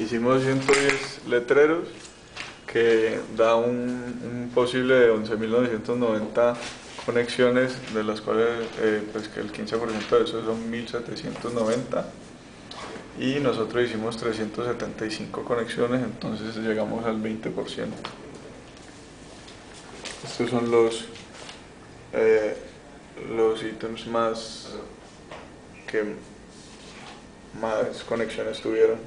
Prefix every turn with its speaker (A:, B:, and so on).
A: hicimos 110 letreros que da un, un posible de 11.990 conexiones, de las cuales eh, pues que el 15% de eso son 1.790 y nosotros hicimos 375 conexiones, entonces llegamos al 20%. Estos son los, eh, los ítems más que más conexiones tuvieron.